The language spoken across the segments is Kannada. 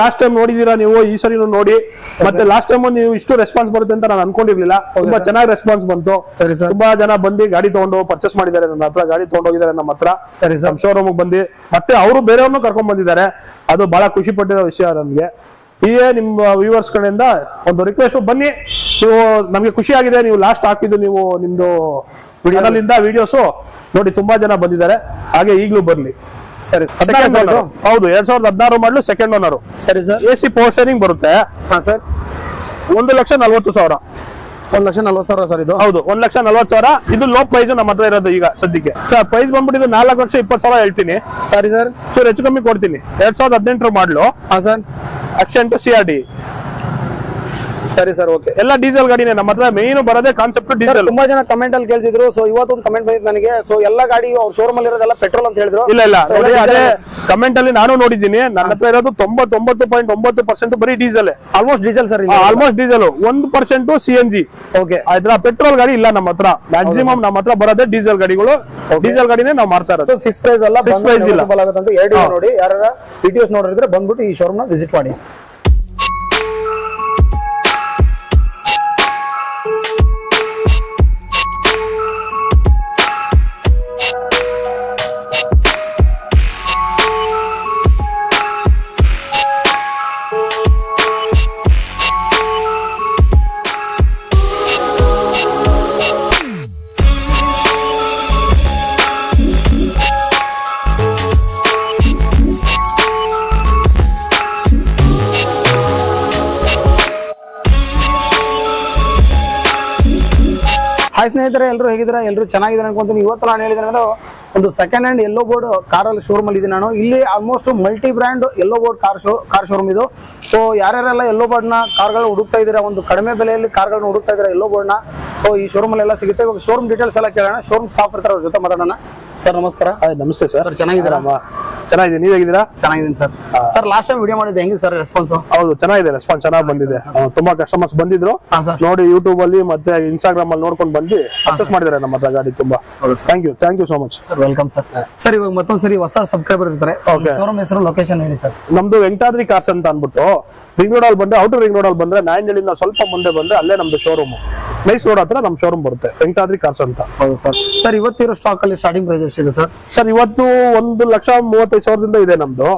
ಲಾಸ್ಟ್ ಟೈಮ್ ನೋಡಿದೀರಾ ನೀವು? ಈ ಸರಿ ನೋಡಿ. ಮತ್ತೆ ಲಾಸ್ಟ್ ಟೈಮ್ ನೀವು ಇಷ್ಟು ರೆಸ್ಪಾನ್ಸ್ ಬರುತ್ತೆ ಅಂತ ನಾನು ಅನ್ಕೊಂಡಿರ್ಲಿಲ್ಲ. ತುಂಬಾ ಚೆನ್ನಾಗಿ ರೆಸ್ಪಾನ್ಸ್ ಬಂತು. ಸರಿ ಸರ್. ತುಂಬಾ ಜನ ಬಂದು ಗಾಡಿ ತಗೊಂಡು ಪರ್ಚೇಸ್ ಮಾಡಿದ್ದಾರೆ ನನ್ನ ಹತ್ರ ಗಾಡಿ ತಗೊಂಡೋಗಿದ್ದಾರೆ ನಮ್ಮ ಹತ್ರ. ಸರಿ ಸರ್. ಶೋರೂಮ್ ಬಂದು ಮತ್ತೆ ಅವರು ಬೇರೆಯವ್ರನ್ನೂ ಕರ್ಕೊಂಡ್ ಬಂದಿದ್ದಾರೆ. ಅದು ಬಹಳ ಖುಷಿ ಪಟ್ಟಿರೋ ವಿಷಯ ನಮ್ಗೆ ಹೀಗೆ ನಿಮ್ಮ ವ್ಯೂವರ್ಸ್ ಕಡೆಯಿಂದ ಒಂದು ರಿಕ್ವೆಸ್ಟ್ ಬನ್ನಿ. ನೀವು ನಮ್ಗೆ ಖುಷಿ ಆಗಿದೆ ನೀವು ಲಾಸ್ಟ್ ಹಾಕಿದ್ದು ನೀವು ನಿಮ್ದು ವಿಡಿಯೋಸ್ ನೋಡಿ ತುಂಬಾ ಜನ ಬಂದಿದ್ದಾರೆ. ಹಾಗೆ ಈಗಲೂ ಬರ್ಲಿ. ಸರಿ ಹೌದು ಎರಡ್ ಸಾವಿರದ ಹದಿನಾರು ಮಾಡಲು ಸೆಕೆಂಡ್ ಓನರ್ ಸರಿ sir A C power steering ಬರುತ್ತೆ. ಹಾ ಸರ್ ಒಂದು ಲಕ್ಷ ನಲ್ವತ್ತು ಸಾವಿರ. ಒಂದ್ ಲಕ್ಷ ನಲ್ವತ್ತು ಸಾವಿರ ಸರ್ ಇದು? ಹೌದು ಒಂದ್ ಲಕ್ಷ ನಲ್ವತ್ತು ಸಾವಿರ. ಇದು ಲೋ ಪ್ರೈಸ್ ನಮ್ಮ ಹತ್ರ ಇರೋದು ಈಗ ಸದ್ಯಕ್ಕೆ. ಸರ್ ಪ್ರೈಸ್ ಬಂದ್ಬಿಟ್ಟು ಇದು ನಾಲ್ಕು ಲಕ್ಷ ಇಪ್ಪತ್ತು ಸಾವಿರ ಹೇಳ್ತೀನಿ. ಸರಿ ಸರ್ ಚೂರು ಹೆಚ್ಚು ಕಮ್ಮಿ ಕೊಡ್ತೀನಿ. ಎರಡ್ ಸಾವಿರದ ಹದಿನೆಂಟರ ಮಾಡಲು ಹಾ sir Accent C R D ಸರಿ ಸರ್ ಓಕೆ ಎಲ್ಲ ಡೀಸೆಲ್ ಗಾಡಿನೇ ನಮ್ಮ ಹತ್ರ ಮೇನ್ ಬರೋದೇ ಕಾನ್ಸೆಪ್ಟ್ ಡೀಸೆಲ್ ತುಂಬಾ ಜನ ಕಮೆಂಟ್ ಅಲ್ಲಿ ಕೇಳ್ತಿದ್ರು ಸೊ ಇವತ್ತೊಂದು ಕಮೆಂಟ್ ಬಂದಿತ್ತು ನನಗೆ. ಸೊ ಎಲ್ಲ ಗಾಡಿ ಅವ್ರ ಶೋರೂಮ್ ಅಲ್ಲಿ ಇರೋದೆಲ್ಲ ಪೆಟ್ರೋಲ್ ಅಂತ ಹೇಳಿದ್ರು. ಇಲ್ಲ ಇಲ್ಲ. ನೋಡಿ ಅದೇ ಕಮೆಂಟ್ ಅಲ್ಲಿ ನಾನು ನೋಡಿದ್ದೀನಿ. ನನ್ನ ಹತ್ರ ಇರೋದು ತೊಂಬತ್ತೊಂಬತ್ತು ಪಾಯಿಂಟ್ ಒಂಬತ್ತು ಪರ್ಸೆಂಟ್ ಬರೀ diesel almost diesel sir almost diesel ಒಂದು percent C N G okay ಅದ್ರ ಪೆಟ್ರೋಲ್ ಗಾಡಿ ಇಲ್ಲ ನಮ್ಮ ಹತ್ರ. ಮ್ಯಾಕ್ಸಿಮಮ್ ನಮ್ಮ ಹತ್ರ ಬರೋದೇ ಡೀಸೆಲ್ ಗಾಡಿಗಳು. ಡೀಸೆಲ್ ಗಾಡಿನೇ ನಾವು ಮಾಡ್ತಾ ಇರೋದು. ಫಿಕ್ಸ್ ಪ್ರೈಸ್ ಅಲ್ಲ ಫಿಕ್ಸ್ ಪ್ರೈಸ್ ಇಲ್ಲ. ಆಗುತ್ತೆ ಅಂತ ಎರಡು ನೋಡಿ. ಯಾರ ವಿಡಿಯೋಸ್ ನೋಡಿದ್ರೆ ಬಂದ್ಬಿಟ್ಟು ಈ ಶೋರೂಮ್ನ ವಿಸಿಟ್ ಮಾಡಿ. ಸ್ನೇಹಿತರೆ ಎಲ್ಲರೂ ಹೇಗಿದ್ದೀರಾ? ಎಲ್ಲರೂ ಚೆನ್ನಾಗಿದ್ದಾರೆ ಅನ್ಕೊಂತೀನಿ ಇವತ್ತು ನಾನು ಹೇಳಿದ್ರೆ ಅಂದ್ರೆ ಒಂದು ಸೆಕೆಂಡ್ ಹ್ಯಾಂಡ್ ಎಲ್ಲೋ ಬೋರ್ಡ್ ಕಾರಲ್ಲಿ ಶೋರೂಮ್ ಅಲ್ಲಿ ಇದೀನಿ ನಾನು. ಇಲ್ಲಿ almost multi brand yellow board car show car showroom ಇದು. ಸೊ ಯಾರ್ಯಾರೆಲ್ಲ ಎಲ್ಲೋ ಬೋರ್ಡ್ನ ಕಾರ್ಗಳು ಹುಡುಕ್ತಾ ಇದ್ದೀರಾ ಒಂದು ಕಡಿಮೆ ಬೆಲೆಯಲ್ಲಿ ಕಾರ್ಗಳನ್ನ ಹುಡುಕ್ತಾ ಇದ್ದೀರಾ ಎಲ್ಲೋ ಬೋರ್ಡ್ನ? ಸೊ ಈ ಶೋರೂಮ್ ಎಲ್ಲ ಸಿಗುತ್ತೆ. ಇವಾಗ ಶೋರೂಮ್ ಡೀಟೇಲ್ಸ್ ಎಲ್ಲ ಕೇಳೋಣ. ಶೋರೂಮ್ ಸ್ಟಾಫ್ ಇರ್ತಾರೆ ಅವ್ರ ಜೊತೆ ಮಾತಾಡೋಣ. ಸರ್ ನಮಸ್ಕಾರ. ನಮಸ್ತೆ ಸರ್ ಸರ್ ಚೆನ್ನಾಗಿದ್ದೀರಾ? ಚೆನ್ನಾಗಿದೆ ನೀವು ಹೇಗಿದ್ದೀರಾ? ಚೆನ್ನಾಗಿದ್ದೀನಿ sir sir last time video ಮಾಡಿದ್ದೆ ಹೆಂಗಿದೆ ಸರ್ ರೆಸ್ಪಾನ್ಸ್ ಹೌದು ಚೆನ್ನಾಗಿದೆ. ರೆಸ್ಪಾನ್ಸ್ ಚೆನ್ನಾಗಿ ಬಂದಿದೆ. ತುಂಬಾ ಕಸ್ಟಮರ್ಸ್ ಬಂದಿದ್ರು. ನೋಡಿ ಯೂಟ್ಯೂಬ್ ಅಲ್ಲಿ ಮತ್ತೆ ಇನ್ಸ್ಟಾಗ್ರಾಮ್ ಅಲ್ಲಿ ನೋಡ್ಕೊಂಡು ಬಂದು ಪರ್ಚೇಸ್ ಮಾಡಿದ್ದಾರೆ ನಮ್ಮ ಹತ್ರ ಗಾಡಿ ತುಂಬಾ. Thank you thank you so much sir welcome sir sir ಇವಾಗ ಮತ್ತೊಂದ್ ಸರಿ ಹೊಸ ಸಬ್ಸ್ಕ್ರೈಬರ್ ಇರ್ತಾರೆ. ಶೋರೂಮ್ ಹೆಸರು ಲೊಕೇಶನ್ ಹೇಳಿ ಸರ್ ನಮ್ದು ವೆಂಕಟಾದ್ರಿ ಕಾರ್ಸ್ ಅಂತ ಅನ್ಬಿಟ್ಟು ರಿಂಗ್ ರೋಡ್ ಅಲ್ಲಿ ಬಂದ್ರೆ ಔಟರ್ ರಿಂಗ್ ರೋಡ್ ಅಲ್ಲಿ ಬಂದ್ರೆ ನಾಯಂಡಳಿಂದ ಸ್ವಲ್ಪ ಮುಂದೆ ಬಂದ್ರೆ ಅಲ್ಲೇ ನಮ್ದು ಶೋರೂಮ್ ನೈಸ್ ರೋಡ್ ಹತ್ರ ನಮ್ ಶೋರೂಮ್ ಬರುತ್ತೆ ವೆಂಕಟಾದ್ರಿ ಕಾರ್ಸ್ ಅಂತ. ಹೌದು ಸರ್ ಸರ್ ಇವತ್ತಿರೋ ಸ್ಟಾಕ್ ಅಲ್ಲಿ ಸ್ಟಾರ್ಟಿಂಗ್ ಪ್ರೈಸ್ ಎಷ್ಟಿದೆ ಸರ್ ಸರ್ ಇವತ್ತು ಒಂದು ಲಕ್ಷ ಮೂವತ್ತೈದು ಸಾವಿರದಿಂದ ಇದೆ ನಮ್ದು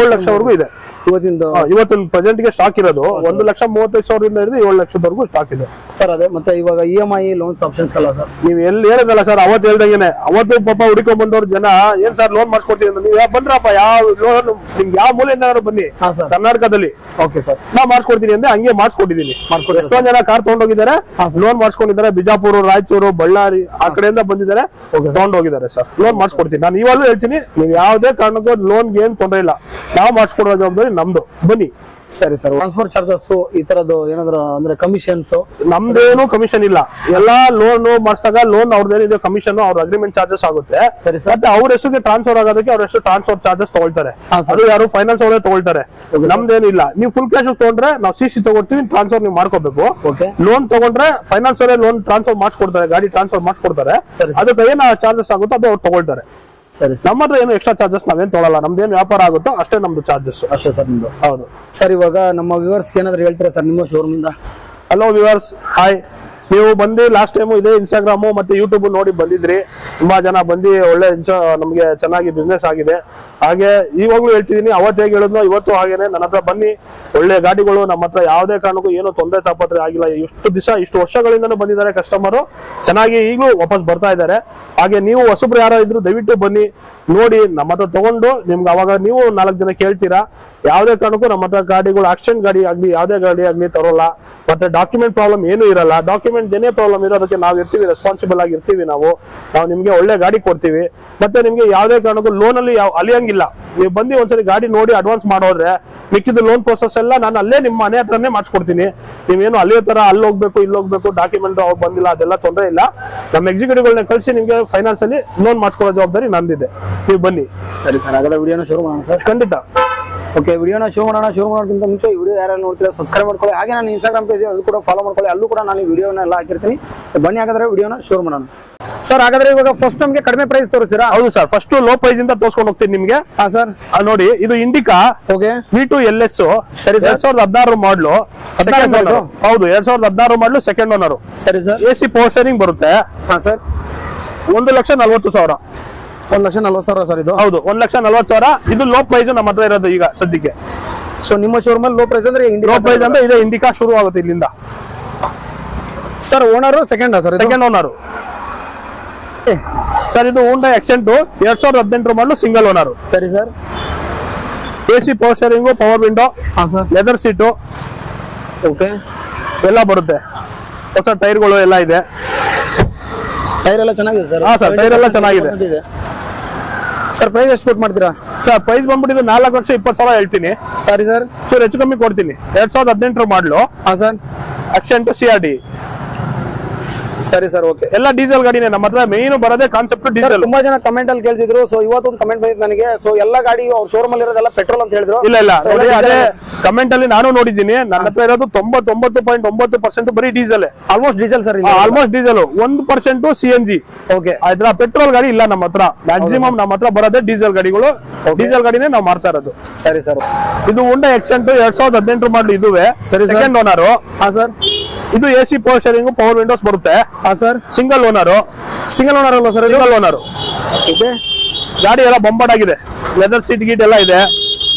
ಏಳು ಲಕ್ಷವರೆಗೂ ಇದೆ. ಇವತ್ತಿಂದ ಇವತ್ತು ಪ್ರೆಸೆಂಟ್ಗೆ ಸ್ಟಾಕ್ ಇರೋದು. ಒಂದು ಲಕ್ಷ ಮೂವತ್ತೈದು ಸಾವಿರದಿಂದ ಹಿಡಿದು ಏಳು ಲಕ್ಷದವರೆಗೂ ಸ್ಟಾಕ್ ಇದೆ. ಸರ್ ಅದೇ ಮತ್ತೆ ಇವಾಗ E M I loans options ಅಲ್ಲ ಸರ್. ನೀವು ಎಲ್ಲಿ ಹೇಳಿದಲ್ಲ ಸರ್ ಅವತ್ತು ಹೇಳ್ದಂಗೆನೆ. ಅವತ್ತು ಪಾಪ ಹುಡುಕೊಂಡ್ ಬಂದವ್ರ ಜನ ಏನ್ ಸರ್ ಲೋನ್ ಮಾಡ್ಸ್ಕೊಡ್ತೀವಿ ಅಂತ ನೀವು ಬಂದ್ರಪ್ಪ ಯಾವ ಲೋನ್ ನಿಮ್ಗೆ ಯಾವ ಮೂಲೆಯಿಂದ ಬನ್ನಿ. ಹಾ ಸರ್. ಕರ್ನಾಟಕದಲ್ಲಿ. Okay sir. ನಾ ಮಾಡಿಸ್ಕೊಡ್ತೀನಿ ಅಂದ್ರೆ ಹಂಗೆ ಮಾಡಿಸ್ಕೊಟ್ಟಿದ್ದೀನಿ. ಎಷ್ಟೊಂದ್ ಜನ ಕಾರ್ ತಗೊಂಡೋಗಿದ್ದಾರೆ ಲೋನ್ ಮಾಡಿಸ್ಕೊಂಡಿದ್ದಾರೆ ಬಿಜಾಪುರ ರಾಯಚೂರು ಬಳ್ಳಾರಿ ಆ ಕಡೆಯಿಂದ ಬಂದಿದ್ದಾರೆ. ತಗೊಂಡೋಗಿದ್ದಾರೆ ಸರ್. ಲೋನ್ ಮಾಡಿಸ್ಕೊಡ್ತೀನಿ. ನಾನು ಇವಾಗಲೂ ಹೇಳ್ತೀನಿ ನೀವು ಯಾವುದೇ ಕಾರಣಕ್ಕೂ ಲೋನ್ ಏನ್ ತೊಂದರೆ ಇಲ್ಲ. ನಾವು ಮಾಡಿಸ್ಕೊಡೋ ಜವಾಬ್ದಾರಿ ನಮ್ದು. ಬನ್ನಿ. ಸರಿ ಸರ್ ಟ್ರಾನ್ಸ್ಫರ್ ಚಾರ್ಜಸ್ ಈ ತರದ್ದು ಏನಾದ್ರು ಅಂದ್ರೆ ಕಮಿಷನ್ಸ್ ನಮ್ದೇನು ಕಮಿಷನ್ ಇಲ್ಲ. ಎಲ್ಲಾ ಲೋನ್ ಮಾಡಿಸಿದಾಗ ಲೋನ್ ಅವ್ರದ್ದೇನಿದೆ ಕಮಿಷನ್ ಅವ್ರ ಅಗ್ರಿಮೆಂಟ್ ಚಾರ್ಜಸ್ ಆಗುತ್ತೆ. ಸರಿ ಸರ್. ಮತ್ತೆ ಅವ್ರ ಹೆಸರಿಗೆ ಟ್ರಾನ್ಸ್ಫರ್ ಆಗೋದಕ್ಕೆ ಅವ್ರ ಹೆಸರು ಟ್ರಾನ್ಸ್ಫರ್ ಚಾರ್ಜಸ್ ತಗೊಳ್ತಾರೆ. ಅದು ಯಾರು ಫೈನಾನ್ಸ್ ಅವರೇ ತಗೊಳ್ತಾರೆ. ನಮ್ದೇನಿಲ್ಲ ನೀವು ಫುಲ್ ಕ್ಯಾಶ್ ತಗೊಂಡ್ರೆ ನಾವು ಸಿ ಸಿ ತಗೊಳ್ತೀವಿ ಟ್ರಾನ್ಸ್ಫರ್ ನೀವು ಮಾಡ್ಕೋಬೇಕು. ಓಕೆ ಲೋನ್ ತಗೊಂಡ್ರೆ ಫೈನಾನ್ಸ್ ಅವರೇ ಲೋನ್ ಟ್ರಾನ್ಸ್ಫರ್ ಮಾಡಿಸ್ಕೊಡ್ತಾರೆ ಗಾಡಿ ಟ್ರಾನ್ಸ್ಫರ್ ಮಾಡಿಸ್ಕೊಡ್ತಾರೆ. ಅದಕ್ಕೆ ಏನ ಚಾರ್ಜಸ್ ಆಗುತ್ತೋ ಅದು ಅವ್ರು ತಗೊಳ್ತಾರೆ. ಸರಿ ನಮ್ಮ ಹತ್ರ ಏನು ಎಕ್ಸ್ಟ್ರಾ ಚಾರ್ಜಸ್ ನಾವೇ ತೊಳಲ್ಲ ನಮ್ದು ನಮ್ದೇನು ವ್ಯಾಪಾರ ಆಗುತ್ತೋ ಅಷ್ಟೇ ನಮ್ದು ಚಾರ್ಜಸ್ ಅಷ್ಟೇ ಸರ್ ನಿಮ್ದು. ಹೌದು. ಸರ್ ಇವಾಗ ನಮ್ಮ ವ್ಯೂವರ್ಸ್ಗೆ ಏನಾದ್ರು ಹೇಳ್ತೀರಾ ಸರ್ ನಿಮ್ಮ ಶೋರೂಮ್ ಇಂದ? ಹಲೋ ವ್ಯೂವರ್ಸ್ ಹಾಯ್ ನೀವು ಬಂದು ಲಾಸ್ಟ್ ಟೈಮು ಇದೇ ಇನ್ಸ್ಟಾಗ್ರಾಮು ಮತ್ತೆ ಯೂಟ್ಯೂಬ್ ನೋಡಿ ಬಂದಿದ್ರಿ. ತುಂಬಾ ಜನ ಬಂದು ಒಳ್ಳೆ ನಮ್ಗೆ ಚೆನ್ನಾಗಿ ಬಿಸ್ನೆಸ್ ಆಗಿದೆ. ಹಾಗೆ ಇವಾಗ್ಲೂ ಹೇಳ್ತಿದ್ದೀನಿ ಅವತ್ತು ಹೇಗೆ ಹೇಳಿದ್ನೋ ಇವತ್ತು ಹಾಗೇನೆ. ನನ್ನ ಹತ್ರ ಬನ್ನಿ, ಒಳ್ಳೆ ಗಾಡಿಗಳು ನಮ್ಮ ಹತ್ರ ಯಾವುದೇ ಕಾರಣಕ್ಕೂ ಏನು ತೊಂದರೆ ತಾಪತ್ರೆ ಆಗಿಲ್ಲ. ಇಷ್ಟು ದಿವಸ, ಇಷ್ಟು ವರ್ಷಗಳಿಂದಲೂ ಬಂದಿದ್ದಾರೆ ಕಸ್ಟಮರು ಚೆನ್ನಾಗಿ ಈಗಲೂ ವಾಪಸ್ ಬರ್ತಾ ಇದ್ದಾರೆ. ಹಾಗೆ ನೀವು ಹೊಸಬ್ರು ಯಾರೋ ಇದ್ರು ದಯವಿಟ್ಟು ಬನ್ನಿ, ನೋಡಿ, ನಮ್ಮ ಹತ್ರ ತಗೊಂಡು ನಿಮ್ಗೆ ಅವಾಗ ನೀವು ನಾಲ್ಕು ಜನ ಕೇಳ್ತೀರಾ. ಯಾವುದೇ ಕಾರಣಕ್ಕೂ ನಮ್ಮ ಹತ್ರ ಗಾಡಿಗಳು ಆಕ್ಸಿಡೆಂಟ್ ಗಾಡಿ ಆಗ್ಲಿ, ಯಾವುದೇ ಗಾಡಿ ಆಗ್ಲಿ ತರೋಲ್ಲ. ಮತ್ತೆ ಡಾಕ್ಯುಮೆಂಟ್ ಪ್ರಾಬ್ಲಮ್ ಏನೂ ಇರಲ್ಲ. ಡಾಕ್ಯುಮೆಂಟ್ ಏನೇ ಪ್ರಾಬ್ಲಮ್ ಇರೋದಕ್ಕೆ ನಾವು ಇರ್ತೀವಿ ರೆಸ್ಪಾನ್ಸಿಬಲ್ ಆಗಿ ಇರ್ತೀವಿ ನಾವು. ನಾವು ನಿಮಗೆ ಒಳ್ಳೆ ಗಾಡಿ ಕೊಡ್ತೀವಿ. ಮತ್ತೆ ನಿಮಗೆ ಯಾವುದೇ ಕಾರಣಕ್ಕೂ ಲೋನ್ ಅಲ್ಲಿ ಯಾವ ಅಲಿಯಂಗಿಲ್ಲ. ನೀವು ಬಂದು ಒಂದ್ಸರಿ ಗಾಡಿ ನೋಡಿ ಅಡ್ವಾನ್ಸ್ ಮಾಡೋದ್ರೆ ಮಿಕ್ಕಿದ ಲೋನ್ ಪ್ರೊಸೆಸ್ ಎಲ್ಲ ನಾನು ಅಲ್ಲೇ ನಿಮ್ಮ ಮನೆ ಹತ್ರನೇ ಮಾಡಿಸ್ಕೊಡ್ತೀನಿ. ನೀವೇನು ಅಲ್ಲಿಯೋ ತರ ಅಲ್ಲಿ ಹೋಗ್ಬೇಕು ಇಲ್ಲಿ ಹೋಗ್ಬೇಕು ಡಾಕ್ಯುಮೆಂಟ್ ಅವ್ರು ಬಂದಿಲ್ಲ ಅದೆಲ್ಲ ತೊಂದರೆ ಇಲ್ಲ. ನಮ್ಮ ಎಕ್ಸಿಕ್ಯೂಟಿವ್ಗಳನ್ನ ಕಳಿಸಿ ನಿಮಗೆ ಫೈನಾನ್ಸ್ ಅಲ್ಲಿ ಲೋನ್ ಮಾಡಿಸ್ಕೊಳ್ಳೋ ಜವಾಬ್ದಾರಿ ನಂದಿದೆ. ನೀವು ಬನ್ನಿ. ಸರಿ ಸರ್ ಹಾಗಾದ್ರೆ ವಿಡಿಯೋನ ಶುರು ಮಾಡೋಣ ಸರ್. ಖಂಡಿತ. ಓಕೆ ವಿಡಿಯೋನ ಶುರು ಮಾಡೋಣ ಶೋ ಮಾಡೋಕ್ಕಿಂತ ಮುಂಚೆ ವಿಡಿಯೋ ಯಾರು ನೋಡ್ತೀರಾ ಸಬ್ಸ್ಕ್ರೈಬ್ ಮಾಡ್ಕೊಳ್ಳಿ. ಹಾಗೆ ನಾನು ಇನ್ಸ್ಟಾಗ್ರಾಮ್ ಪೇಜ್ ಅದು ಕೂಡ ಫಾಲೋ ಮಾಡ್ಕೊಳ್ಳಿ. ಅಲ್ಲೂ ಕೂಡ ನಾನು ವಿಡಿಯೋನ ಎಲ್ಲ ಹಾಕಿರ್ತೀನಿ. ಸೊ ಬನ್ನಿ ಹಾಗಾದ್ರೆ ವಿಡಿಯೋನ ಶುರು ಮಾಡೋಣ. ಸರ್ ಹಾಗಾದ್ರೆ ಇವಾಗ ಫಸ್ಟ್ ನಮಗೆ ಕಡಿಮೆ ಪ್ರೈಸ್ ತೋರಿಸ್ತೀರಾ? ಹೌದು ಸರ್ ಫಸ್ಟ್ ಲೋ ಪ್ರೈಸ್ ಇಂದ ತೋರಿಸ್ಕೊಂಡು ಹೋಗ್ತೀನಿ ನಿಮ್ಗೆ. ಹಾ ಸರ್ ನೋಡಿ ಇದು Indica okay V two L S ಸರಿ. ಎರಡ್ ಸಾವಿರದ ಹದಿನಾರು ಮಾಡ್ಲು ಹೌದು ಎರಡ್ ಸಾವಿರದ ಹದಿನಾರು ಮಾಡ್ಲು ಸೆಕೆಂಡ್ ಓನರ್ ಸರಿ ಸರ್ ಎ ಸಿ ಪೋಸ್ಟರಿಂಗ್ ಸ್ಟೇರಿಂಗ್ ಬರುತ್ತೆ. ಹಾ ಸರ್ ಒಂದು ಲಕ್ಷ ನಲ್ವತ್ತು ಸಾವಿರ. ಒಂದ್ ಲಕ್ಷ ನಲ್ವತ್ತು ಸಾವಿರ ಸರ್ ಇದು? ಹೌದು ಒಂದ್ ಲಕ್ಷ ನಲ್ವತ್ತು ಸಾವಿರ. ಇದು ಲೋ ಪ್ರೈಸ್ ನಮ್ಮ ಹತ್ರ ಇರೋದು ಈಗ ಸದ್ಯಕ್ಕೆ. ಸೊ ನಿಮ್ಮ ಶೋರೂಮ್ ಲೋ ಪ್ರೈಸ್ ಅಂದ್ರೆ ಲೋ ಪ್ರೈಸ್ ಅಂದ್ರೆ ಇದೆ ಇಂಡಿಕಾ ಶುರು ಆಗುತ್ತೆ ಇಲ್ಲಿಂದ. Sir owner second sir second owner sir ಇದು ಹೋಂಡಾ ಎಕ್ಸೆಂಟ್ ಎರಡ್ ಸಾವಿರದ ಹದಿನೆಂಟು ಮಾಡಲು ಸಿಂಗಲ್ ಓನರ್ ಸರಿ sir A C power steering power window leather seat okay ಎಲ್ಲ ಬರುತ್ತೆ. ಹೊಸ ಟೈರ್ಗಳು ಎಲ್ಲ ಇದೆ. ಟೈರ್ ಎಲ್ಲ ಚೆನ್ನಾಗಿದೆ ಸರ್ ಹಾ, ಸರ್ ಟೈರ್ ಎಲ್ಲ ಚೆನ್ನಾಗಿದೆ. ಇದೆ ಸರ್ ಪ್ರೈಸ್ ಎಷ್ಟು ಕೊಟ್ಟು ಮಾಡ್ತೀರಾ? ಸರ್ ಪ್ರೈಸ್ ಬಂದ್ಬಿಟ್ಟು ಇದು ನಾಲ್ಕು ಲಕ್ಷ ಇಪ್ಪತ್ತು ಸಾವಿರ ಹೇಳ್ತೀನಿ. ಸಾರಿ ಸರ್ ಚೂರು ಹೆಚ್ಚು ಕಮ್ಮಿ ಕೊಡ್ತೀನಿ. ಎರಡ್ ಸಾವಿರದ ಹದಿನೆಂಟರ ಮಾಡಲು. ಹಾ sir Accent C R D ಸರಿ ಸರ್ ಓಕೆ ಎಲ್ಲ ಡೀಸೆಲ್ ಗಾಡಿನೇ ನಮ್ಮ ಹತ್ರ ಮೇನ್ ಬರೋದೇ ಕಾನ್ಸೆಪ್ಟ್ ಡೀಸೆಲ್ ತುಂಬಾ ಜನ ಕಮೆಂಟ್ ಅಲ್ಲಿ ಕೇಳ್ತಿದ್ರು ಸೊ ಇವತ್ತೊಂದು ಕಮೆಂಟ್ ಬಂದಿತ್ತು ನನಗೆ. ಸೊ ಎಲ್ಲ ಗಾಡಿ ಅವ್ರ ಶೋರೂಮ್ ಅಲ್ಲಿ ಇರೋದೆಲ್ಲ ಪೆಟ್ರೋಲ್ ಅಂತ ಹೇಳಿದ್ರು. ಇಲ್ಲ ಇಲ್ಲ. ನೋಡಿ ಅದೇ ಕಮೆಂಟ್ ಅಲ್ಲಿ ನಾನು ನೋಡಿದ್ದೀನಿ. ನನ್ನ ಹತ್ರ ಇರೋದು ತೊಂಬತ್ತೊಂಬತ್ತು ಪಾಯಿಂಟ್ ಒಂಬತ್ತು ಪರ್ಸೆಂಟ್ ಬರೀ diesel almost diesel sir almost diesel ಒಂದು percent C N G okay ಅದ್ರ ಪೆಟ್ರೋಲ್ ಗಾಡಿ ಇಲ್ಲ ನಮ್ಮ ಹತ್ರ. ಮ್ಯಾಕ್ಸಿಮಮ್ ನಮ್ಮ ಹತ್ರ ಬರೋದೇ ಡೀಸೆಲ್ ಗಾಡಿಗಳು. ಡೀಸೆಲ್ ಗಾಡಿನೇ ನಾವು ಮಾಡ್ತಾ ಇರೋದು. ಸರಿ ಸರ್ ಇದು ಉಂಡ ಎಕ್ಸೆಂಟ್ ಎರಡ್ ಸಾವಿರದ ಹದಿನೆಂಟು ಮಾಡಲು ಇದುವೆ. ಸರಿ ಸೆಕೆಂಡ್ ಓನರ್ ಹಾ ಸರ್ ಇದು A C power steering power windows ಬರುತ್ತೆ. ಹಾ sir. Single owner single owner ಅಲ್ಲ ಸರ್ ಸಿಂಗಲ್ ಓನರ್ ಓಕೆ ಗಾಡಿ ಎಲ್ಲ ಬೊಂಬಾಟ್ ಆಗಿದೆ. ಲೆದರ್ ಸೀಟ್ ಗೀಟ್ ಎಲ್ಲ ಇದೆ.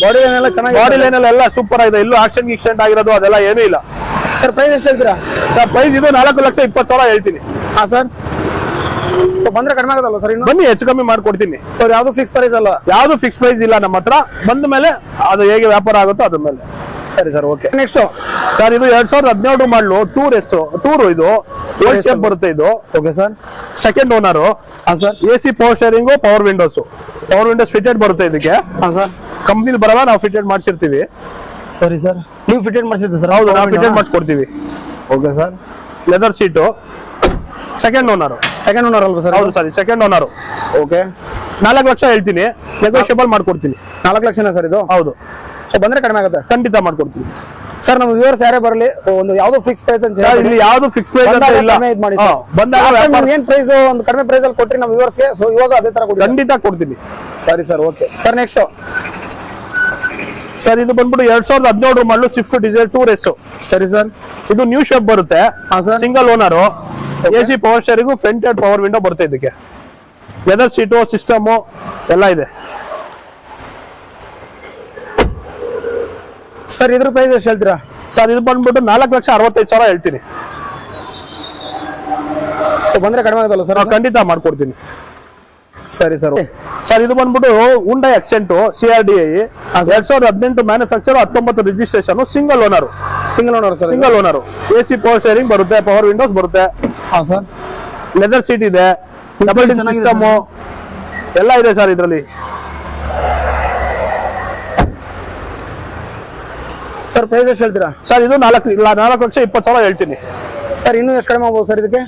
ಬಾಡಿ ಏನೆಲ್ಲ ಚೆನ್ನಾಗಿದೆ ಬಾಡಿ ಲೈನ್ ಎಲ್ಲ ಸೂಪರ್ ಆಗಿದೆ. ಇಲ್ಲೂ ಆಕ್ಷನ್ ಗಿಕ್ಷನ್ ಆಗಿರೋದು ಅದೆಲ್ಲ ಏನೂ ಇಲ್ಲ. ಸರ್ ಪ್ರೈಸ್ ಎಷ್ಟು ಹೇಳ್ತೀರಾ? ಸರ್ ಪ್ರೈಸ್ ಇದು ನಾಲ್ಕು ಲಕ್ಷ ಇಪ್ಪತ್ತು ಸಾವಿರ ಹೇಳ್ತೀನಿ. ಹಾ ಸರ್. ಸೊ ಬಂದ್ರೆ ಕಡಿಮೆ ಆಗದಲ್ಲ ಸರ್ ಬನ್ನಿ ಹೆಚ್ಚು ಕಮ್ಮಿ ಮಾಡ್ಕೊಡ್ತೀನಿ. ಸರ್ ಯಾವ್ದು ಫಿಕ್ಸ್ ಪ್ರೈಸ್ ಅಲ್ಲ? ಯಾವ್ದು ಫಿಕ್ಸ್ ಪ್ರೈಸ್ ಇಲ್ಲ ನಮ್ಮ ಹತ್ರ. ಬಂದ ಮೇಲೆ ಅದು ಹೇಗೆ ವ್ಯಾಪಾರ ಆಗುತ್ತೋ ಅದ್ರ ಮೇಲೆ. ಸರಿ ಸರ್ ಓಕೆ ನೆಕ್ಸ್ಟ್ ಸರ್ ಇದು ಎರಡ್ ಸಾವಿರದ ಹದಿನೇಳು ಮಾಡಲು ಟೂರ್ ಎಸ್ ಟೂರ್ ಇದು. ಓಲ್ಡ್ ಶೇಪ್ ಬರುತ್ತೆ ಇದು. Okay sir second owner sir A C power steering power windows power windows fitted ಬರುತ್ತೆ ಇದಕ್ಕೆ. ಹಾ ಸರ್ ಕಂಪ್ನಿಲಿ ಬರಲ್ಲ ನಾವು ಫಿಟೆಡ್ ಮಾಡಿಸಿರ್ತೀವಿ. ಸರಿ ಸರ್ ನೀವು ಫಿಟೆಡ್ ಮಾಡಿಸಿದ್ದೆ ಸರ್ ಹೌದು ನಾವು fitted ಮಾಡಿಸ್ಕೊಡ್ತೀವಿ. Okay sir leather seat second owner second owner ಅಲ್ವಾ ಸರ್? ಹೌದು ಸರಿ ಸೆಕೆಂಡ್ ಓನರ್ ಓಕೆ ನಾಲ್ಕು ಲಕ್ಷ ಹೇಳ್ತೀನಿ. ನೆಗೋಷಿಯಬಲ್ ಮಾಡ್ಕೊಡ್ತೀನಿ. ನಾಲ್ಕು ಲಕ್ಷನ ಸರ್ ಇದು? ಹೌದು. ಸೊ ಬಂದ್ರೆ ಕಡಿಮೆ ಆಗುತ್ತೆ? ಖಂಡಿತ ಮಾಡ್ಕೊಡ್ತೀನಿ. ಸರ್ ನಮ್ಮ ವ್ಯೂವರ್ಸ್ ಯಾರೇ ಬರಲಿ ಒಂದು ಯಾವ್ದು ಫಿಕ್ಸ್ ಪ್ರೈಸ್ ಅಂತ ಇಲ್ಲಿ ಯಾವ್ದು ಫಿಕ್ಸ್ ಪ್ರೈಸ್ ಅಂತ ಇಲ್ಲ. ಇದ್ ಮಾಡಿ ಬಂದಾಗ ನೀವು ಏನ್ ಪ್ರೈಸ್ ಒಂದು ಕಡಿಮೆ ಪ್ರೈಸ್ ಅಲ್ಲಿ ಕೊಟ್ರಿ ನಮ್ಮ ವ್ಯೂವರ್ಸ್ಗೆ ಸೊ ಇವಾಗ ಅದೇ ತರ ಕೊಡಿ ಖಂಡಿತ ಕೊಡ್ತೀನಿ. ಸರಿ sir okay sir next sir ಇದು ಬಂದ್ಬಿಟ್ಟು ಎರಡ್ ಸಾವಿರದ ಹದಿನೇಳು model Swift Dzire tour S ಸರಿ ಸರ್. ಇದು ನ್ಯೂ ಶೇಪ್ ಬರುತ್ತೆ. Single owner A C power steering front power window ಬರುತ್ತೆ ಇದಕ್ಕೆ. ವೆದರ್ ಸೀಟು ಸಿಸ್ಟಮು ಎಲ್ಲ ಇದೆ. ಸರ್ ಇದ್ರ ಪ್ರೈಸ್ ಎಷ್ಟು ಹೇಳ್ತೀರಾ? ಸರ್ ಇದು ಬಂದ್ಬಿಟ್ಟು ನಾಲ್ಕು ಲಕ್ಷ ಅರವತ್ತೈದು ಸಾವಿರ ಹೇಳ್ತೀನಿ. ಸೊ ಬಂದ್ರೆ ಕಡಿಮೆ ಆಗುತ್ತಲ್ಲ ಸರ್ ಖಂಡಿತ ಮಾಡ್ಕೊಡ್ತೀನಿ. ಸರಿ ಸರ್. ಸರ್ ಇದು ಬಂದ್ಬಿಟ್ಟು Hyundai Xcent C R D I ಎರಡ್ ಸಾವಿರದ ಹದಿನೆಂಟು ಮ್ಯಾನುಫ್ಯಾಕ್ಚರ್ ಹತ್ತೊಂಬತ್ತು registration single owner single owner sir single owner A C power steering ಬರುತ್ತೆ ಪವರ್ ವಿಂಡೋಸ್ ಬರುತ್ತೆ. ಹಾ ಸರ್. ಲೆದರ್ ಸೀಟ್ ಇದೆ ಡಬಲ್ ಚೆನ್ನಾಗಿದೆ ಸಿಸ್ಟಮ್ ಎಲ್ಲ ಇದೆ ಸರ್ ಇದರಲ್ಲಿ. ಸರ್ ಪ್ರೈಸ್ ಎಷ್ಟು ಹೇಳ್ತೀರಾ? ಸರ್ ಇದು ನಾಲ್ಕು ಇಲ್ಲ ನಾಲ್ಕು ಲಕ್ಷ ಇಪ್ಪತ್ತು ಸಾವಿರ ಹೇಳ್ತೀನಿ. ಸರ್ ಇನ್ನೂ ಎಷ್ಟು ಕಡಿಮೆ ಆಗ್ಬೋದು ಸರ್ ಇದಕ್ಕೆ?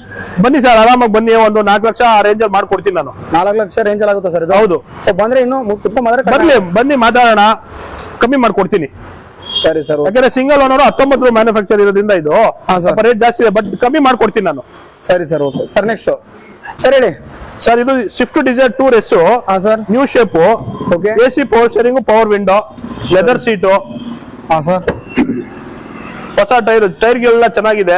ಬನ್ನಿ ಸರ್ ಆರಾಮಾಗಿ ಬನ್ನಿ. ಒಂದು ನಾಲ್ಕು ಲಕ್ಷ ರೇಂಜ್ ಅಲ್ಲಿ ಮಾಡ್ಕೊಡ್ತೀನಿ ನಾನು. ನಾಲ್ಕು ಲಕ್ಷ ರೇಂಜ್ ಅಲ್ಲಿ ಆಗುತ್ತೆ ಸರ್ ಇದು? ಹೌದು. ಸರ್ ಬಂದ್ರೆ ಇನ್ನು ತುಂಬ ಮಾತ್ರ ಬನ್ನಿ ಬರ್ಲಿ ಬನ್ನಿ ಮಾತಾಡೋಣ. ಕಮ್ಮಿ ಮಾಡ್ಕೊಡ್ತೀನಿ. ಸರಿ ಸರ್ ಯಾಕಂದ್ರೆ ಸಿಂಗಲ್ ಓನರ್ ಹತ್ತೊಂಬತ್ತು ಮ್ಯಾನುಫ್ಯಾಕ್ಚರ್ ಇರೋದ್ರಿಂದ ಇದು. ಸ್ವಲ್ಪ ರೇಟ್ ಜಾಸ್ತಿ ಇದೆ ಬಟ್ ಕಮ್ಮಿ ಮಾಡ್ಕೊಡ್ತೀನಿ ನಾನು. ಸರಿ sir okay. Sir next sir ಹೇಳಿ. ಸರ್ ಇದು ಸ್ವಿಫ್ಟ್ ಡಿಸೈರ್ ಟೂರ್ ಎಸ್ ಹಾ sir. New shape okay. A C power steering power window leather seat ಹಾ ಸರ್. ಹೊಸ ಟೈರ್ ಟೈರ್ಗೆಲ್ಲ ಚೆನ್ನಾಗಿದೆ.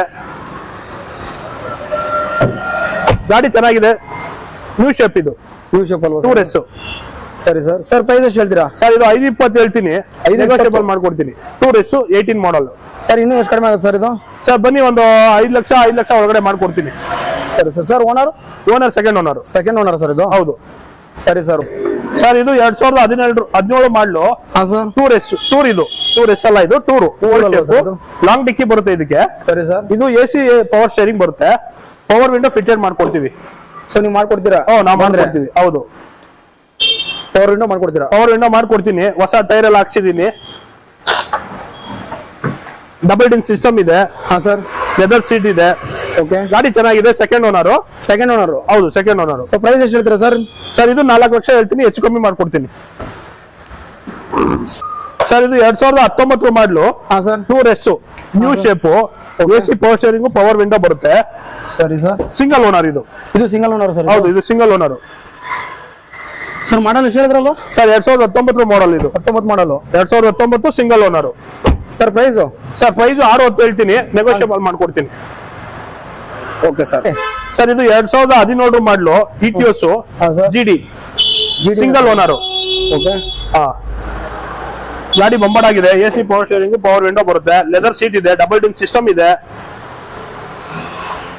ಗಾಡಿ ಚೆನ್ನಾಗಿದೆ. ನ್ಯೂ ಶೇಪ್ ಇದು. ನ್ಯೂ ಶೇಪ್ ಅಲ್ವಾ ಟೂರ್ sir? ಎಸ್ ಸರಿ ಸರ್. ಸರ್ ಪ್ರೈಸ್ ಎಷ್ಟು ಹೇಳ್ತೀರಾ? ಸರ್ ಇದು ಐದು ಇಪ್ಪತ್ತು ಹೇಳ್ತೀನಿ. ಐದು ಇಪ್ಪತ್ತು? ನೆಗೋಷಿಯಬಲ್ ಮಾಡ್ಕೊಡ್ತೀನಿ. Tour S eighteen model sir ಇನ್ನೂ ಎಷ್ಟು ಕಡಿಮೆ ಆಗುತ್ತೆ ಸರ್ ಇದು? ಸರ್ ಬನ್ನಿ ಒಂದು ಐದು ಲಕ್ಷ ಐದು ಲಕ್ಷ ಒಳಗಡೆ ಮಾಡ್ಕೊಡ್ತೀನಿ. ಸರಿ sir. Sir owner owner second owner second owner sir ಇದು? ಹೌದು. ಸರಿ ಸರ್. ಸರ್ ಇದು ಎರಡ್ ಸಾವಿರದ ಹದಿನೇಳು ಹದಿನೇಳು ಮಾಡಲು ಹಾ ಸರ್. ಟೂರ್ ಎಸ್ ಟೂರ್ ಇದು. ಟೂರ್ ಎಸ್ ಅಲ್ಲ ಇದು ಟೂರ್ ಅಲ್ವಾ sir ಇದು? ಲಾಂಗ್ ಡಿಕ್ಕಿ ಬರುತ್ತೆ ಇದಕ್ಕೆ. ಸರಿ ಸರ್. ಇದು ಎ ಸಿ ಪವರ್ ಸ್ಟೇರಿಂಗ್ ಬರುತ್ತೆ. ಪವರ್ ವಿಂಡೋ ಫಿಟೆಡ್ ಮಾಡ್ಕೊಡ್ತೀವಿ. ಸೊ ನೀವು ಮಾಡ್ಕೊಡ್ತೀರಾ? ಓ ನಾವು ಮಾಡ್ಕೊಡ್ತೀವಿ. ಹೌದು. ಪವರ್ ವಿಂಡೋ ಮಾಡ್ಕೊಡ್ತೀರಾ? ಪವರ್ ವಿಂಡೋ ಮಾಡ್ಕೊಡ್ತೀನಿ. ಹೊಸ ಟೈರ್ ಎಲ್ಲ ಹಾಕ್ಸಿದೀನಿ. ಡಬಲ್ ಡಿನ್ ಸಿಸ್ಟಮ್ ಇದೆ. ಹಾ ಸರ್ ಲೆದರ್ ಸೀಟ್ ಇದೆ. ಓಕೆ ಗಾಡಿ ಚೆನ್ನಾಗಿದೆ ಸೆಕೆಂಡ್ ಓನರ್ ಸೆಕೆಂಡ್ ಓನರ್ ಹೌದು ಸೆಕೆಂಡ್ ಓನರ್ ಸೊ ಪ್ರೈಸ್ ಎಷ್ಟು ಹೇಳ್ತೀರಾ ಸರ್ ಸರ್ ಇದು ನಾಲ್ಕು ಲಕ್ಷ ಹೇಳ್ತೀನಿ ಹೆಚ್ಚು ಕಮ್ಮಿ ಮಾಡ್ಕೊಡ್ತೀನಿ. ಸರ್ ಇದು ಎರಡ್ ಸಾವಿರದ ಹತ್ತೊಂಬತ್ತು ಮಾಡ್ಲು. ಹಾ sir. Tour S new shape AC power steering power window ಬರುತ್ತೆ. ಸರಿ ಸರ್. ಸಿಂಗಲ್ ಓನರ್ ಇದು. ಇದು ಸಿಂಗಲ್ ಓನರ್ ಸರ್ ಹೌದು ಇದು ಸಿಂಗಲ್ ಓನರ್ ಸರ್ ಮಾಡಲ್ ಎಷ್ಟು ಹೇಳಿದ್ರಲ್ಲ? ಸರ್ ಎರಡ್ ಸಾವಿರದ ಹತ್ತೊಂಬತ್ತು ಮಾಡಲ್ ಇದು. ಹತ್ತೊಂಬತ್ತು ಮಾಡಲು? ಎರಡ್ ಸಾವಿರದ ಹತ್ತೊಂಬತ್ತು single owner sir price sir price ಆರು ಹೊತ್ತು ಹೇಳ್ತೀನಿ ನೆಗೋಷಿಯಬಲ್ ಮಾಡ್ಕೊಡ್ತೀನಿ. Okay sir. ಸರ್ ಇದು ಎರಡ್ ಸಾವಿರದ ಹದಿನೇಳು ಮಾಡಲು. ಇ ಟಿ ಎಸ್ ಹಾ sir. G D single owner okay ಹಾ. ಗಾಡಿ ಬಂಬರ್ ಆಗಿದೆ. A C power steering power window ಬರುತ್ತೆ. ಲೆದರ್ ಸೀಟ್ ಇದೆ ಡಬಲ್ ಡಿಂಗ್ ಸಿಸ್ಟಮ್ ಇದೆ.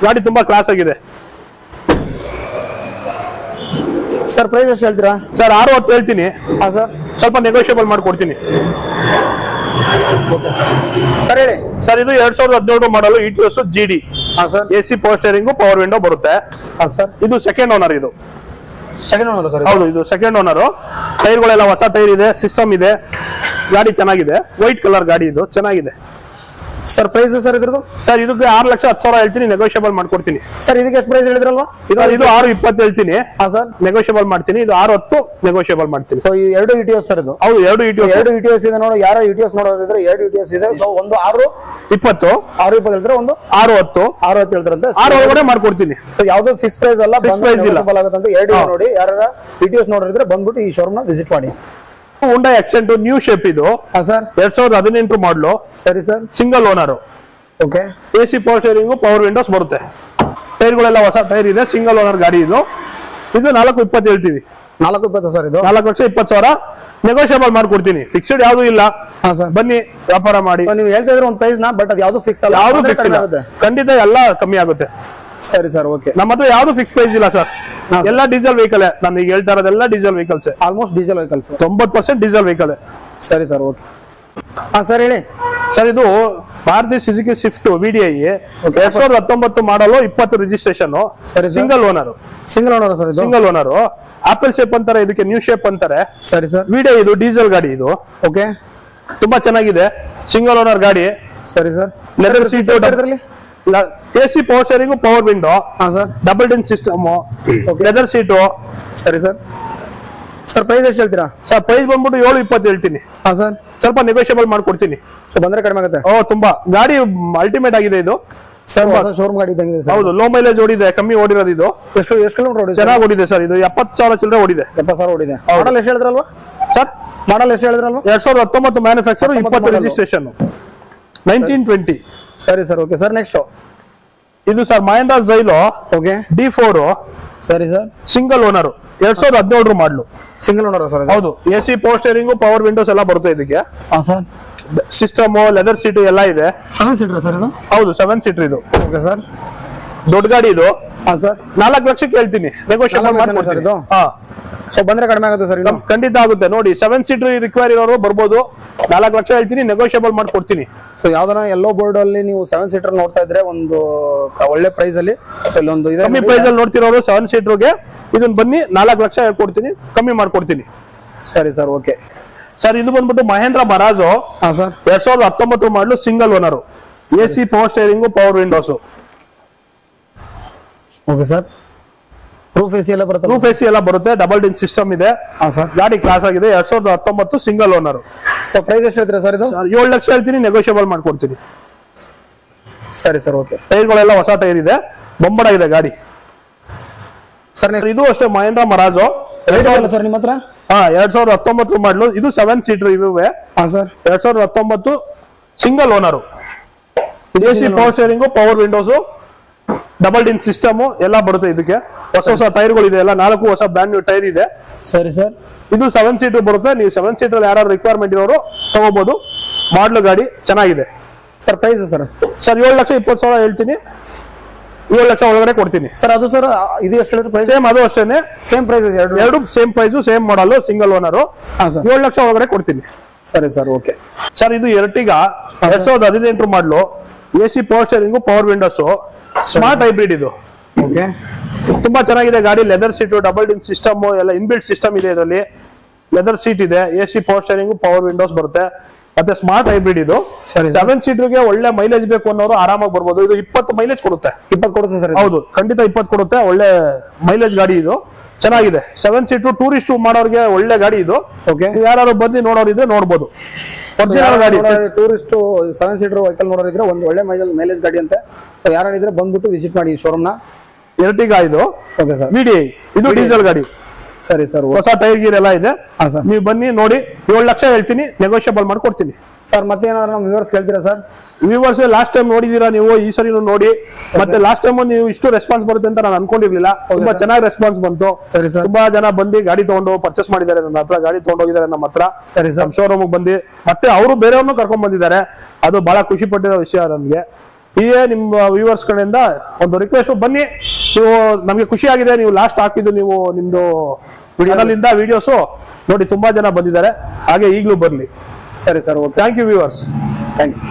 ಗಾಡಿ ತುಂಬಾ ಕ್ಲಾಸ್ ಆಗಿದೆ. ಸರ್ ಪ್ರೈಸ್ ಎಷ್ಟು ಹೇಳ್ತೀರಾ? ಸರ್ ಆರು ಹತ್ತು ಹೇಳ್ತೀನಿ. ಹಾಂ ಸರ್ ಸ್ವಲ್ಪ ನೆಗೋಷಿಯಬಲ್ ಮಾಡ್ಕೊಡ್ತೀನಿ. ಓಕೆ ಸರ್ ಸರ್ ಹೇಳಿ. ಸರ್ ಇದು ಎರಡ್ ಸಾವಿರದ ಹದಿನೇಳು model E T S G D ಹಾ sir A C power steering power window ಬರುತ್ತೆ. ಹಾಂ ಸರ್ ಇದು ಸೆಕೆಂಡ್ ಓನರ್ ಇದು. ಸೆಕೆಂಡ್ ಓನರ್ ಹೌದು, ಇದು ಸೆಕೆಂಡ್ ಓನರ್ ಟೈರ್ಗಳೆಲ್ಲ ಹೊಸ ಟೈರ್ ಇದೆ ಸಿಸ್ಟಮ್ ಇದೆ, ಗಾಡಿ ಚೆನ್ನಾಗಿದೆ ವೈಟ್ ಕಲರ್ ಗಾಡಿ ಇದು, ಚೆನ್ನಾಗಿದೆ. ಸರ್ ಪ್ರೈಸ್ ಸರ್ ಇದ್ರದ್ದು? ಸರ್ ಇದಕ್ಕೆ ಆರು ಲಕ್ಷ ಹತ್ತು ಸಾವಿರ ಹೇಳ್ತೀನಿ ನೆಗೋಷಿಯಬಲ್ ಮಾಡ್ಕೊಡ್ತೀನಿ. ಸರ್ ಇದಕ್ಕೆ ಎಷ್ಟು ಪ್ರೈಸ್ ಹೇಳಿದ್ರಲ್ವಾ? ಇದು ಇದು ಆರು ಇಪ್ಪತ್ತು ಹೇಳ್ತೀನಿ. ಹಾ ಸರ್ ನೆಗೋಷಿಯಬಲ್ ಮಾಡ್ತೀನಿ ಇದು ಆರು ಹತ್ತು ನೆಗೋಷಿಯಬಲ್ ಮಾಡ್ತೀನಿ. ಸೊ ಈ ಎರಡು ಇ ಸರ್ ಇದು? ಹೌದು ಎರಡು ಇಟಿ ಎರಡು ಇ ಎಸ್ ಇದೆ ನೋಡಿ ಯಾರೋ ಇ ನೋಡೋರಿದ್ರೆ ಎರಡು ಇ ಇದೆ. ಸೊ ಒಂದು ಆರು ಇಪ್ಪತ್ತು. ಆರು ಇಪ್ಪತ್ತು ಹೇಳಿದ್ರೆ ಒಂದು? ಆರು ಹತ್ತು. ಆರು ಹತ್ತು ಹೇಳಿದ್ರಂತೆ ಆರು ಒಳಗಡೆ ಮಾಡ್ಕೊಡ್ತೀನಿ. ಸೊ ಯಾವ್ದು ಫಿಕ್ಸ್ ಪ್ರೈಸ್ ಅಲ್ಲ ಬಂದ್ ಪ್ರೈಸ್ ಇಲ್ಲ. ಎರಡು ನೋಡಿ ಯಾರ ಇ ಟಿ ಎಸ್ ನೋಡಿದ್ರೆ ಬಂದ್ಬಿಟ್ಟು ಈ ಶೋರೂಮ್ನ ವಿಸಿಟ್ ಮಾಡಿ. ಉಂಡಾ ಎಕ್ಸೆಂಟ್ ನ್ಯೂ ಶೇಪ್ ಇದು. ಸರ್ ಎರಡ್ ಸಾವಿರದ ಹದಿನೆಂಟು ಮಾಡಲು ಸರಿ sir single owner okay. A C power steering power windows ಬರುತ್ತೆ ಟೈರ್ಗಳೆಲ್ಲ ಹೊಸ ಟೈರ್ ಇದೆ ಸಿಂಗಲ್ ಓನರ್ ಗಾಡಿ ಇದು. ಇದು ನಾಲ್ಕು ಇಪ್ಪತ್ತು ಹೇಳ್ತೀವಿ. ನಾಲ್ಕು ಇಪ್ಪತ್ತು ಸರ್ ಇದು? ನಾಲ್ಕು ಲಕ್ಷ ಇಪ್ಪತ್ತು ಸಾವಿರ. ನೆಗೋಷಿಯಬಲ್ ಮಾಡ್ಕೊಡ್ತೀನಿ. ಫಿಕ್ಸ್ಡ್ ಯಾವ್ದು ಇಲ್ಲ. ಬನ್ನಿ ವ್ಯಾಪಾರ ಮಾಡಿ. ನೀವು ಹೇಳ್ತಾ ಇದ್ರೆ ಒಂದು ಪ್ರೈಸ್ ನಾ ಬಟ್ ಅದು ಯಾವ್ದು ಫಿಕ್ಸ್ ಅಲ್ಲ ಯಾವ್ದು ಫಿಕ್ಸ್ ಖಂಡಿತ ಎಲ್ಲ ಕಮ್ಮಿ ಆಗುತ್ತೆ. ಸರಿ ಸರ್ ಓಕೆ. ನಮ್ಮ ಹತ್ರ ಯಾವ್ದು ಫಿಕ್ಸ್ ಪ್ರೈಸ್ ಇಲ್ಲ ಸರ್. ಎಲ್ಲ ಡೀಸೆಲ್ ವೆಹಿಕಲ್ ನಾನು ಈಗ ಹೇಳ್ತಾ ಇರೋದೆಲ್ಲ diesel vehicles almost diesel vehicles ತೊಂಬತ್ ಪರ್ಸೆಂಟ್ ಡೀಸೆಲ್ ವೆಹಿಕಲ್ ಸರಿ ಸರ್ ಓಕೆ. ಹಾ ಸರ್ ಹೇಳಿ. ಸರ್ ಇದು ಭಾರತೀಯ ಸುಜುಕಿ ಸ್ವಿಫ್ಟ್ ವಿಡಿಐ ಎರಡ್ ಸಾವಿರದ ಹತ್ತೊಂಬತ್ತು ಮಾಡಲು ಇಪ್ಪತ್ತು ರಿಜಿಸ್ಟ್ರೇಷನ್ ಸರಿ single owner single owner sir single owner apple shape ಅಂತಾರೆ ಇದಕ್ಕೆ ನ್ಯೂ ಶೇಪ್ ಅಂತಾರೆ. ಸರಿ ಸರ್. ವಿಡಿಐ ಇದು ಡೀಸೆಲ್ ಗಾಡಿ ಇದು. ಓಕೆ. ತುಂಬಾ ಚೆನ್ನಾಗಿದೆ. ಸಿಂಗಲ್ ಓನರ್ ಗಾಡಿ. ಸರಿ ಸರ್. ಲೆದರ್ ಸೀಟ್ ಇದರಲ್ಲಿ A C power steering power window ಹಾ sir double DIN system leather seat ಸರಿ ಸರ್ ಸರ್ ಪ್ರೈಸ್ ಎಷ್ಟು ಹೇಳ್ತೀರಾ? ಸರ್ ಪ್ರೈಸ್ ಬಂದ್ಬಿಟ್ಟು ಏಳು ಇಪ್ಪತ್ತು ಹೇಳ್ತೀನಿ. ಹಾ ಸರ್ ಸ್ವಲ್ಪ ನೆಗೋಷಿಯಬಲ್ ಮಾಡ್ಕೊಡ್ತೀನಿ. ಸೊ ಬಂದ್ರೆ ಕಡಿಮೆ ಆಗುತ್ತೆ? ಓ ತುಂಬಾ. ಗಾಡಿ ಅಲ್ಟಿಮೇಟ್ ಆಗಿದೆ ಇದು. ಸರ್ ಶೋರೂಮ್ ಗಾಡಿ ಇದ್ದಂಗೆ ಸರ್ ಹೌದು ಲೋ ಮೈಲೇಜ್ ಓಡಿದೆ ಕಮ್ಮಿ ಓಡಿರೋದು ಇದು. ಎಷ್ಟು ಎಷ್ಟು ಕಿಲೋಮೀಟರ್ ಓಡಿದೆ ಚೆನ್ನಾಗಿ ಓಡಿದೆ ಸರ್ ಇದು ಎಪ್ಪತ್ತು ಸಾವಿರ ಚಿಲ್ಲರೆ ಓಡಿದೆ. ಎಪ್ಪತ್ತು ಸಾವಿರ ಓಡಿದೆ. ಮಾಡಲ್ ಎಷ್ಟು ಹೇಳಿದ್ರಲ್ವಾ? ಸರ್ ಮಾಡಲ್ ಎಷ್ಟು ಹೇಳಿದ್ರಲ್ವಾ? ಎರಡ್ ಸಾವಿರದ ಹತ್ತೊಂಬತ್ತು ಮ್ಯಾನುಫ್ಯಾಕ್ಚರ್ ಇಪ್ಪತ್ತು. ರಿಜಿಸ್ಟ್ರೇಷನ್ ನೈನ್ಟೀನ್ ಟ್ವೆಂಟಿ ಸರಿ ಸರ್ ಓಕೆ ಸರ್ ನೆಕ್ಸ್ಟ್ ಇದು sir Mahindra Xylo okay D four ಸರಿ ಸರ್ ಸಿಂಗಲ್ ಓನರ್ ಎರಡ್ ಸಾವಿರದ ಹದಿನೇಳರು ಮಾಡ್ಲು ಸಿಂಗಲ್ ಓನರ್ ಸರ್ ಹೌದು. A C power steering power windows ಎಲ್ಲ ಬರುತ್ತೆ ಇದಕ್ಕೆ. ಹಾ ಸರ್ ಸಿಸ್ಟಮ್ ಲೆದರ್ ಸೀಟ್ ಎಲ್ಲ ಇದೆ. ಸೆವೆನ್ ಸೀಟರ್ ಸರ್ ಇದು? ಹೌದು ಸೆವೆನ್ ಸೀಟರ್ ಇದು. ಓಕೆ ಸರ್ ದೊಡ್ಡ ಗಾಡಿ ಇದು. ಹಾ ಸರ್. ನಾಲ್ಕು ಲಕ್ಷ ಸರ್ ಇದು? ಹಾ. ಸೊ ಬಂದ್ರೆ ಕಡಿಮೆ ಆಗುತ್ತೆ ಸರ್ ಖಂಡಿತ ಆಗುತ್ತೆ. ನೋಡಿ ಸೆವೆನ್ ಸೀಟರ್ ರಿಕ್ವೈರ್ ಇರೋರು ಬರ್ಬೋದು. ನಾಲ್ಕು ಲಕ್ಷ ಹೇಳ್ತೀನಿ ನೆಗೋಷಿಯಬಲ್ ಮಾಡ್ಕೊಡ್ತೀನಿ. ಸೊ ಯಾವ್ದಾನ ಎಲ್ಲೋ ಬೋರ್ಡ್ ಅಲ್ಲಿ ನೀವು ಸೆವೆನ್ ಸೀಟರ್ ನೋಡ್ತಾ ಇದ್ರೆ ಒಂದು ಒಳ್ಳೆ ಪ್ರೈಸ್ ಅಲ್ಲಿ. ಸೊ ಇಲ್ಲೊಂದು ಇದೆ ಕಮ್ಮಿ ಪ್ರೈಸ್ ಅಲ್ಲಿ ನೋಡ್ತಿರೋರು ಸೆವೆನ್ ಸೀಟರ್ಗೆ ಇದನ್ನ ಬನ್ನಿ ನಾಲ್ಕು ಲಕ್ಷ ಹೇಳ್ಕೊಡ್ತೀನಿ ಕಮ್ಮಿ ಮಾಡ್ಕೊಡ್ತೀನಿ. ಸರಿ ಸರ್ ಓಕೆ ಸರ್ ಇದು ಬಂದ್ಬಿಟ್ಟು ಮಹೇಂದ್ರ ಮರಾಜು. ಹಾ ಸರ್. ಎರಡ್ ಸಾವಿರದ ಹತ್ತೊಂಬತ್ತು model single owner A C power steering power windows okay sir roof AC ಎಲ್ಲ ಬರುತ್ತೆ? ರೂಫ್ ಎ ಸಿ ಎಲ್ಲ ಬರುತ್ತೆ. ಡಬಲ್ ಡಿನ್ ಸಿಸ್ಟಮ್ ಇದೆ. ಹಾ ಸರ್ ಗಾಡಿ ಕ್ಲಾಸ್ ಆಗಿದೆ. ಎರಡ್ ಸಾವಿರದ ಹತ್ತೊಂಬತ್ತು ಸಿಂಗಲ್ ಓನರ್ ಸೊ ಪ್ರೈಸ್ ಎಷ್ಟು ಹೇಳ್ತೀರಾ ಸರ್ ಇದು? ಏಳು ಲಕ್ಷ ಹೇಳ್ತೀನಿ. ನೆಗೋಷಿಯಬಲ್ ಮಾಡ್ಕೊಡ್ತೀನಿ. ಸರಿ ಸರ್ ಓಕೆ ಟೈರ್ಗಳೆಲ್ಲ ಹೊಸ ಟೈರ್ ಇದೆ. ಬೊಂಬಡ ಇದೆ ಗಾಡಿ. ಸರ್ ಇದು ಅಷ್ಟೇ ಮಹೇಂದ್ರ ಮರಾಜು. ಸರ್ ನಿಮ್ಮ ಹತ್ರ? ಹಾ ಎರಡ್ ಸಾವಿರದ ಹತ್ತೊಂಬತ್ತು ಮಾಡಲು. ಇದು ಸೆವೆನ್ ಸೀಟರ್ ಇವೆ ಹಾ ಸರ್ ಎರಡ್ ಸಾವಿರದ ಹತ್ತೊಂಬತ್ತು single owner A C power steering power windows double DIN system ಎಲ್ಲ ಬರುತ್ತೆ ಇದಕ್ಕೆ. ಹೊಸ ಹೊಸ ಟೈರ್ಗಳು ಇದೆ ಎಲ್ಲ ನಾಲ್ಕು ಹೊಸ ಬ್ರ್ಯಾಂಡ್ ನ್ಯೂ ಟೈರ್ ಇದೆ. ಸರಿ ಸರ್. ಇದು ಸೆವೆನ್ ಸೀಟರ್ ಬರುತ್ತೆ ನೀವು ಸೆವೆನ್ ಸೀಟರ್ ಯಾರು ರಿಕ್ವೈರ್ಮೆಂಟ್ ಇರೋರು ತಗೋಬಹುದು ಮಾಡ್ಲು ಗಾಡಿ ಚೆನ್ನಾಗಿದೆ. Sir price sir. ಸರ್ ಏಳು ಲಕ್ಷ ಇಪ್ಪತ್ತು ಸಾವಿರ ಹೇಳ್ತೀನಿ. ಏಳು ಲಕ್ಷ ಒಳಗಡೆ ಕೊಡ್ತೀನಿ. ಸರ್ ಅದು ಸರ್ ಇದು ಎಷ್ಟು ಹೇಳಿದ್ರೆ ಪ್ರೈಸ್ ಸೇಮ್ ಅದು ಅಷ್ಟೇನೆ. ಸೇಮ್ ಪ್ರೈಸ್ ಎರಡು? ಎರಡು same price same model single owner ಏಳು ಲಕ್ಷ ಒಳಗಡೆ ಕೊಡ್ತೀನಿ. ಸರಿ ಸರ್ ಓಕೆ. ಸರ್ ಇದು ಎರಟಿಗ ಎರಡ್ ಸಾವಿರದ ಹದಿನೆಂಟು model A C power steering power windows smart hybrid ಇದು. ಓಕೆ ತುಂಬಾ ಚೆನ್ನಾಗಿದೆ ಗಾಡಿ leather seat double DIN system ಎಲ್ಲ ಇನ್ಬಿಲ್ಟ್ ಸಿಸ್ಟಮ್ ಇದೆ ಇದರಲ್ಲಿ. ಲೆದರ್ ಸೀಟ್ ಇದೆ A C power steering power windows ಬರುತ್ತೆ. ಮತ್ತೆ ಸ್ಮಾರ್ಟ್ ಹೈಬ್ರಿಡ್ ಇದು. ಸೆವೆನ್ ಸೀಟರ್ಗೆ ಒಳ್ಳೆ ಮೈಲೇಜ್ ಬೇಕು ಅನ್ನೋರು ಆರಾಮಾಗಿ ಬರ್ಬೋದು. ಇದು ಇಪ್ಪತ್ತು ಮೈಲೇಜ್ ಕೊಡುತ್ತೆ. ಇಪ್ಪತ್ತು ಕೊಡುತ್ತೆ ಸರ್ ಹೌದು ಖಂಡಿತ ಇಪ್ಪತ್ತು ಕೊಡುತ್ತೆ. ಒಳ್ಳೆ ಮೈಲೇಜ್ ಗಾಡಿ ಇದು. ಚೆನ್ನಾಗಿದೆ. ಸೆವೆನ್ ಸೀಟರ್ ಟೂರಿಸ್ಟ್ ಮಾಡೋರಿಗೆ ಒಳ್ಳೆ ಗಾಡಿ ಇದು. ಓಕೆ ಯಾರು ಬಂದು ನೋಡೋರಿದ್ರೆ ನೋಡ್ಬೋದು. ಒರಿಜಿನಲ್ ಗಾಡಿ ಟೂರಿಸ್ಟ್ ಸೆವೆನ್ ಸೀಟರ್ ವೆಹಿಕಲ್ ನೋಡೋರಿದ್ರೆ ಒಂದು ಒಳ್ಳೆ ಮೈಲೇಜ್ ಮೈಲೇಜ್ ಗಾಡಿ ಅಂತ. ಸೊ ಯಾರಿದ್ರೆ ಬಂದ್ಬಿಟ್ಟು ವಿಸಿಟ್ ಮಾಡಿ ಈ ಶೋರೂಮ್ನ ಎರಟಿಗ ಇದು ಓಕೆ ಸರ್ ವಿಡಿ ಇದು ಡೀಸೆಲ್ ಗಾಡಿ. ಸರಿ ಸರ್ ಹೊಸ ಟೈರ್ ಗೀರ್ ಎಲ್ಲ ಇದೆ. ನೀವು ಬನ್ನಿ ನೋಡಿ. ಏಳು ಲಕ್ಷ ಹೇಳ್ತೀನಿ ನೆಗೋಷಿಯಬಲ್ ಮಾಡ್ಕೊಡ್ತೀನಿ. ಸರ್ ಮತ್ತೆ ಏನಾದ್ರು ನಮ್ಮ ವ್ಯೂವರ್ಸ್ ಕೇಳ್ತೀರಾ ಸರ್? ವ್ಯೂವರ್ಸ್ ಲಾಸ್ಟ್ ಟೈಮ್ ನೋಡಿದೀರಾ ನೀವು ಈ ಸರಿ ನೋಡಿ. ಮತ್ತೆ ಲಾಸ್ಟ್ ಟೈಮ್ ನೀವು ಇಷ್ಟು ರೆಸ್ಪಾನ್ಸ್ ಬರುತ್ತೆ ಅಂತ ನಾನು ಅನ್ಕೊಂಡಿರ್ಲಿಲ್ಲ. ತುಂಬಾ ಚೆನ್ನಾಗಿ ರೆಸ್ಪಾನ್ಸ್ ಬಂತು. ಸರಿ ಸರ್. ತುಂಬಾ ಜನ ಬಂದು ಗಾಡಿ ತಗೊಂಡು ಪರ್ಚೇಸ್ ಮಾಡಿದ್ದಾರೆ ನನ್ನ ಹತ್ರ ಗಾಡಿ ತಗೊಂಡೋಗಿದ್ದಾರೆ ನಮ್ಮ ಹತ್ರ. ಸರಿ ಸರ್. ಶೋರೂಮ್ ಬಂದು ಮತ್ತೆ ಅವರು ಬೇರೆಯವ್ರನ್ನೂ ಕರ್ಕೊಂಡ್ ಬಂದಿದ್ದಾರೆ. ಅದು ಬಹಳ ಖುಷಿ ಪಟ್ಟಿರೋ ವಿಷಯ ನಮ್ಗೆ. ಹೀಗೆ ನಿಮ್ಮ ವ್ಯೂವರ್ಸ್ ಕಡೆಯಿಂದ ಒಂದು ರಿಕ್ವೆಸ್ಟ್ ಬನ್ನಿ. ನೀವು ನಮ್ಗೆ ಖುಷಿ ಆಗಿದೆ ನೀವು ಲಾಸ್ಟ್ ಹಾಕಿದ್ದು ನೀವು ನಿಮ್ದು ಚಾನಲಿಂದ ವಿಡಿಯೋಸ್ ನೋಡಿ ತುಂಬಾ ಜನ ಬಂದಿದ್ದಾರೆ. ಹಾಗೆ ಈಗಲೂ ಬರ್ಲಿ. ಸರಿ sir okay. Thank you viewers thanks